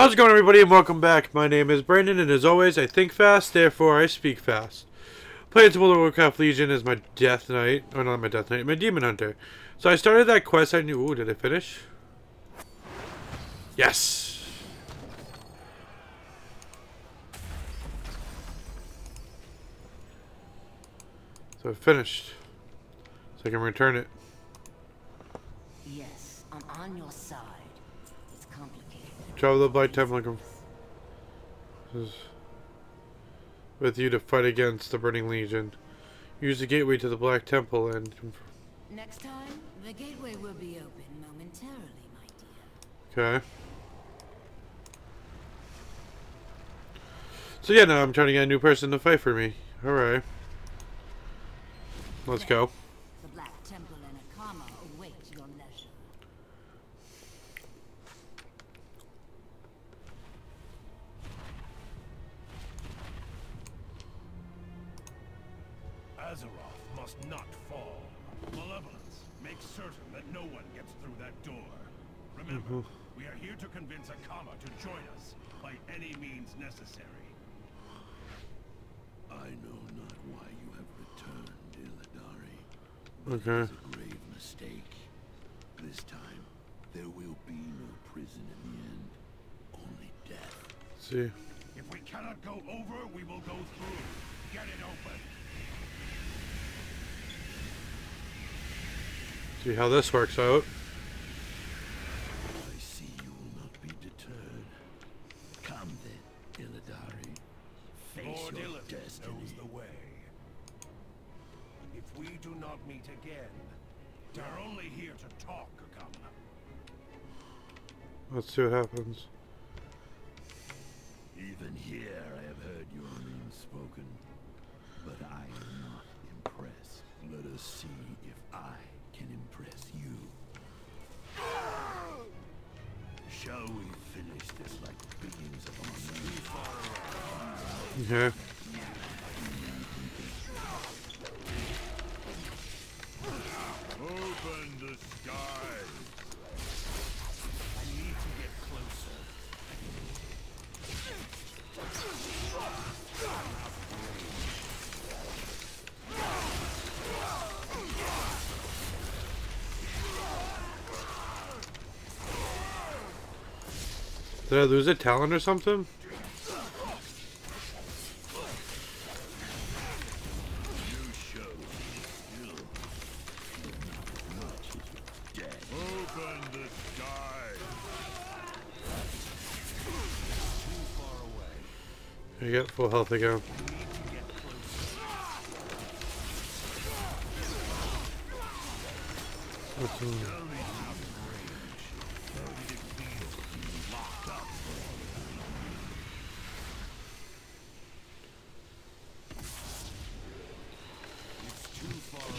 How's it going, everybody, and welcome back. My name is Brandon, and as always, I think fast, therefore I speak fast. Playing World of Warcraft Legion as my Death Knight. Oh, not my Death Knight, my Demon Hunter. So I started that quest. I knew. Ooh, did I finish? Yes! So I finished. So I can return it. Yes, I'm on your side. Travel the Blight Temple and is with you to fight against the Burning Legion. Use the gateway to the Black Temple and Next time, the gateway will be open momentarily, my dear. okay. So yeah, now I'm trying to get a new person to fight for me. All right, let's go. Not fall. Malevolence, make certain that no one gets through that door. Remember, mm-hmm. we are here to convince Akama to join us by any means necessary. I know not why you have returned, Illidari. Okay. It's a grave mistake. This time, there will be no prison in the end. Only death. see. If we cannot go over, we will go through. Get it open. See how this works out. I see you will not be deterred. Come then, Illidari. Face Lord your Illidan destiny. knows the way. If we do not meet again, we're only here to talk, Akama. Let's see what happens. Even here I have heard your name spoken, but I am not impressed. Let us see closer. Did I lose a talent or something? I get full health again.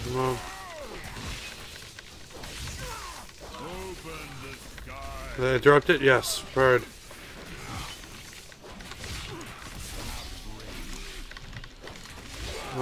Come on. I interrupt it? Yes. Bird.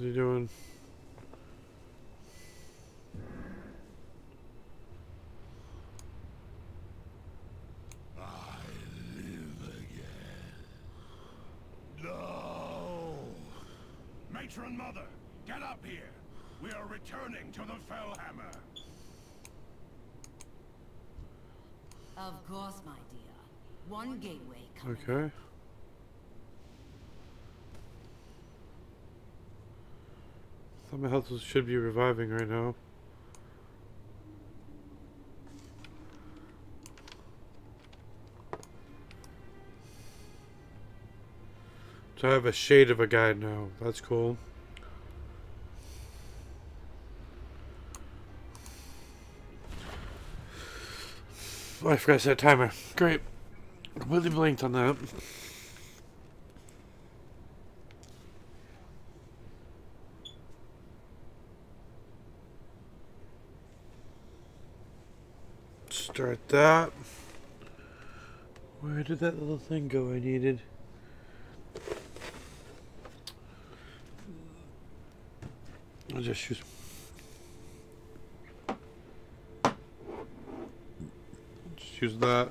What's he doing? I live again. No! Matron Mother, get up here. We are returning to the Fellhammer. Of course, my dear. One gateway coming. Okay. My health should be reviving right now. So I have a shade of a guide now. That's cool. Oh, I forgot to set a timer. Great. Completely blinked on that. Start that. Where did that little thing go I needed? I'll just use. Just use that.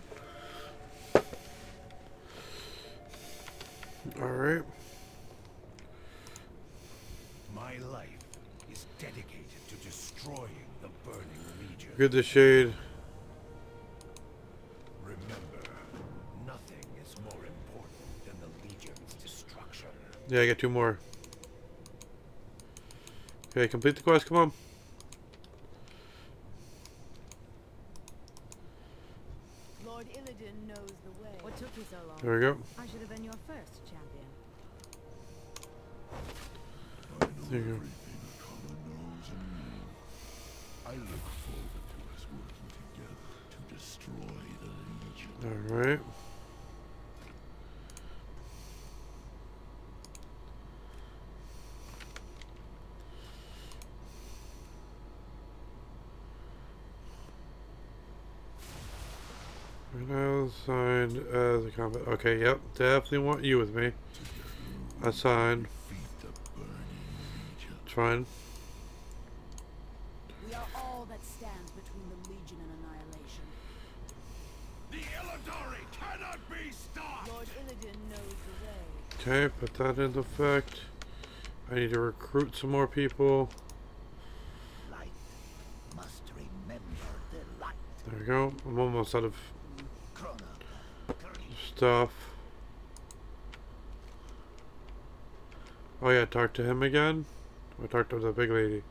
Alright. My life is dedicated to destroying the Burning Legion. Get the shade. Yeah, I got two more. Okay, complete the quest, come on. Lord Illidan knows the way. What took you so long? There we go. I should have been your first champion. There you go. I look forward to us working together to destroy the Legion. Alright. Now signed as a combat. Okay, yep, definitely want you with me. Assigned. Defeat the Burning Legion. It's fine. We are all that stands between the Legion and annihilation. The Illidari cannot be stopped! Lord Illidan knows the way. Okay, put that into effect. I need to recruit some more people. Light must remember the light. There we go. I'm almost out of Krona. Stuff. Oh yeah, talk to him again. I talked to the big lady.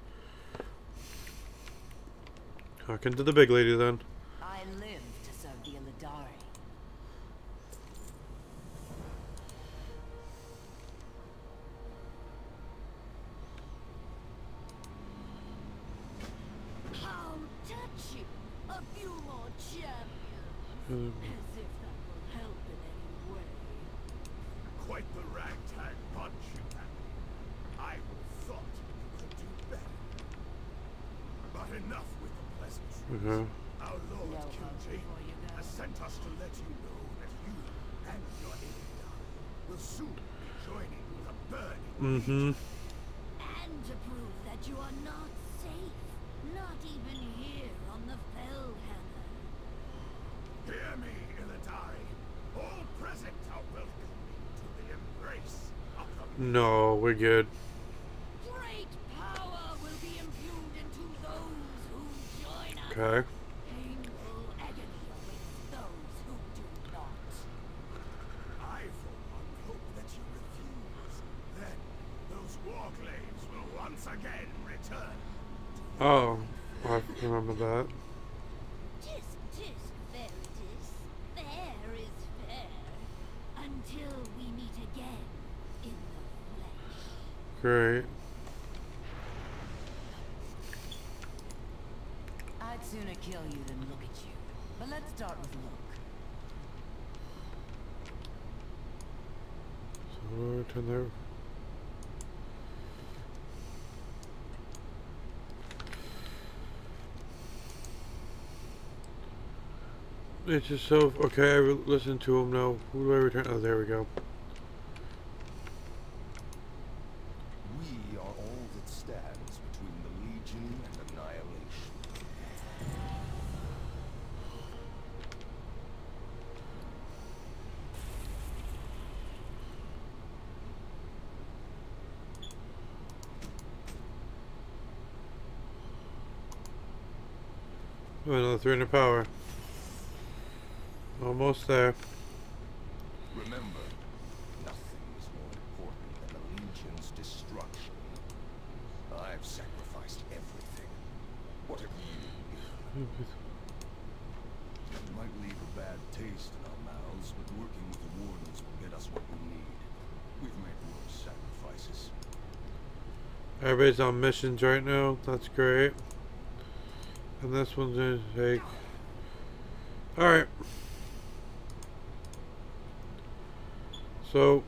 Talking to the big lady then. I live to serve the Illidari. How touching! A few more champions. Um, As if that will help in any way. Quite the ragtag bunch you have. I thought you could do better. But enough with the pleasantries. Okay. Our Lord No King James before you go. has sent us to let you know that you and your Illidari will soon be joining the burning. Mm-hmm. And to prove that you are not safe. Not even here on the Fellhammer. Hear me, Illidari. All present are welcome to the embrace of the No, we're good. Great power will be imbued into those who join us. Okay. Painful agony awaits those who do not. I, for one, hope that you refuse. Then, those warglaives will once again return. Oh, I remember that. Tis, tis. Fair is fair. Until we meet again in the flesh. Great. I'd sooner kill you than look at you. But let's start with look. So turn there. It's just so okay. I re- listen to him now. Who do I return? Oh, there we go. We are all that stands between the Legion and annihilation. Oh, 300 power. Almost there. Remember, nothing is more important than the Legion's destruction. I've sacrificed everything. What have you? It might leave a bad taste in our mouths, but working with the Wardens will get us what we need. We've made worse sacrifices. Everybody's on missions right now. That's great. And this one's gonna take. Alright. So,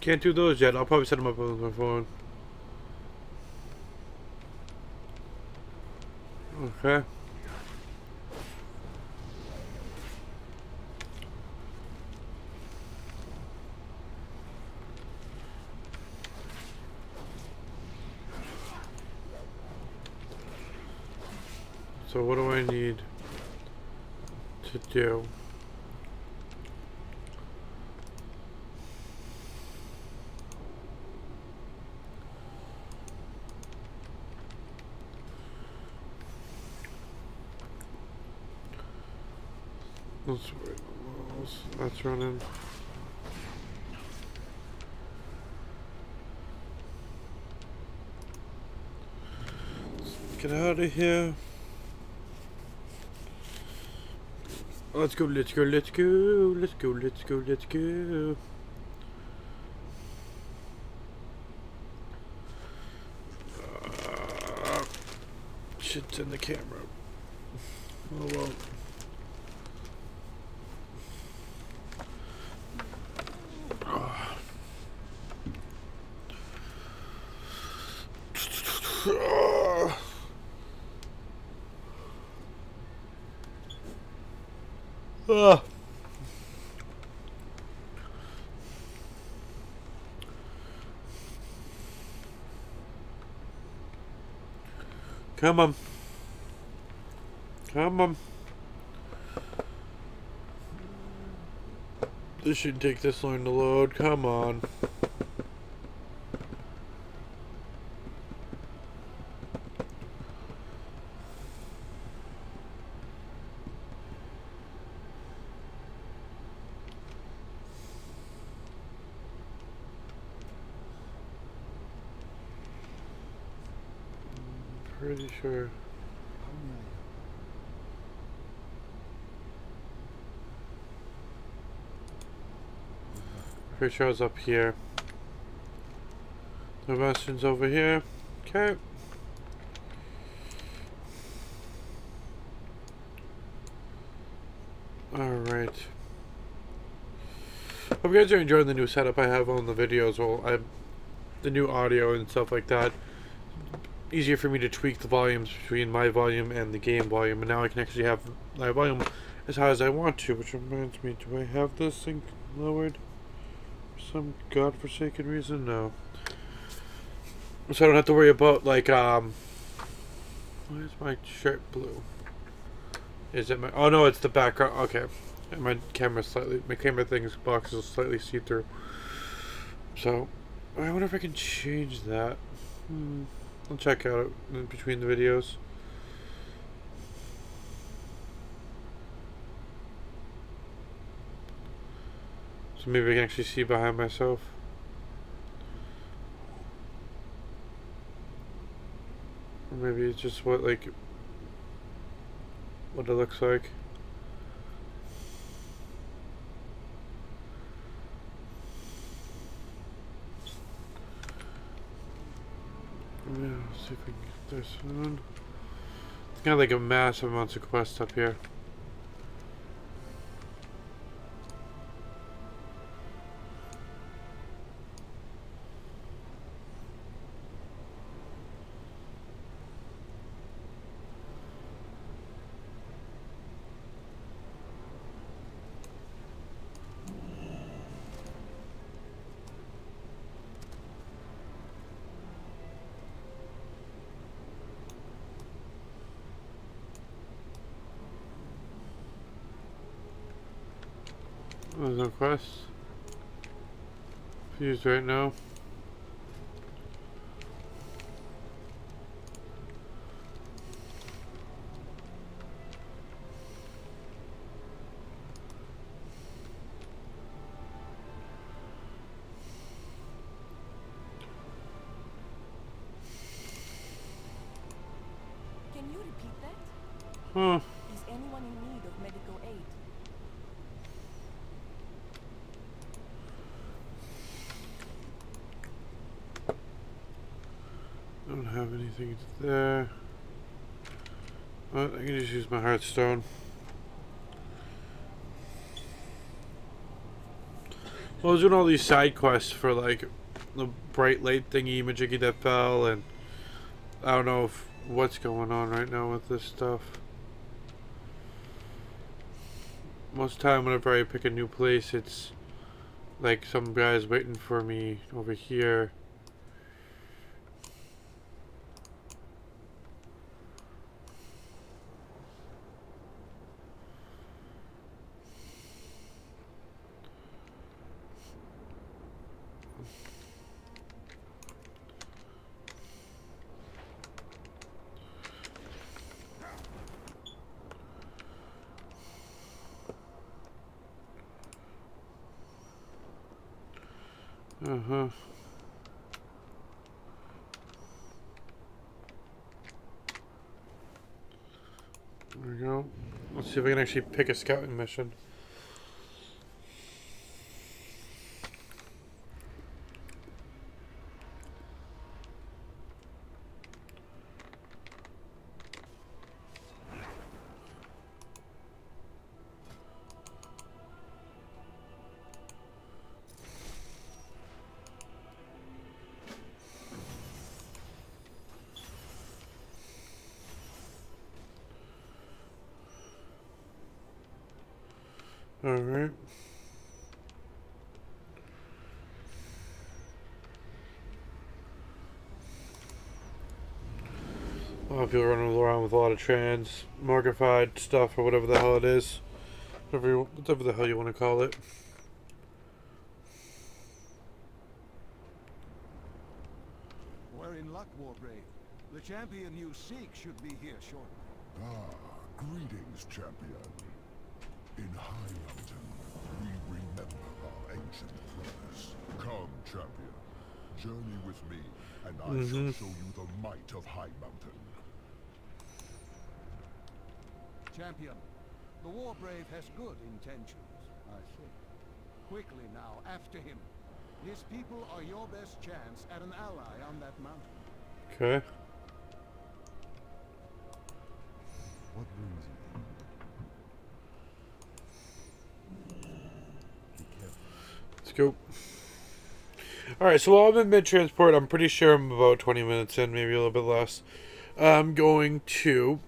can't do those yet. I'll probably set them up on my phone. Okay. So what do I need to do? That's, that's running. Get out of here. Let's go, let's go, let's go, let's go, let's go, let's go. Uh, shit's in the camera. Oh well. Ah. Come on. Come on. This shouldn't take this long to load. Come on. Pretty sure. Was up here. The Bastion's over here. Okay. Alright. Hope you guys are enjoying the new setup I have on the videos. Well, I the new audio and stuff like that. Easier for me to tweak the volumes between my volume and the game volume, and now I can actually have my volume as high as I want to, which reminds me, do I have this thing lowered? Some godforsaken reason? No. So I don't have to worry about, like, um... Why is my shirt blue? Is it my... Oh, no, it's the background. Okay. And my camera slightly... My camera thing's box is slightly see-through. So, I wonder if I can change that. Hmm. I'll check out in between the videos. So maybe I can actually see behind myself. Or maybe it's just what like what it looks like. Yeah, let's see if we can get this one. It's got like a massive amounts of quests up here. There's no quest. Fused right now. Can you repeat that? Huh. Is anyone in need of medical aid? have anything there. But I can just use my Hearthstone. Well, I was doing all these side quests for like the bright light thingy majiggy that fell, and I don't know if, what's going on right now with this stuff. Most time, whenever I pick a new place, it's like some guy's waiting for me over here Uh-huh. There we go. Let's see if we can actually pick a scouting mission. Alright. A lot of people running around with a lot of trans, morgified stuff, or whatever the hell it is. Whatever, you, whatever the hell you want to call it. We're in luck, Warbrave. The champion you seek should be here shortly. Ah, greetings, champion. In High Mountain, we remember our ancient brothers. Come, champion. Journey with me, and I shall mm-hmm. show you the might of High Mountain. Champion, the Warbrave has good intentions, I think. Quickly now, after him. His people are your best chance at an ally on that mountain. Okay. Go. Alright, so while I'm in mid-transport, I'm pretty sure I'm about 20 minutes in, maybe a little bit less. I'm going to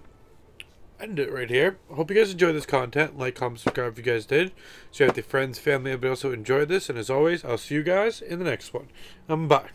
end it right here. Hope you guys enjoyed this content. Like, comment, subscribe if you guys did. Share with your friends, family, but also enjoyed this. And as always, I'll see you guys in the next one. Um, bye.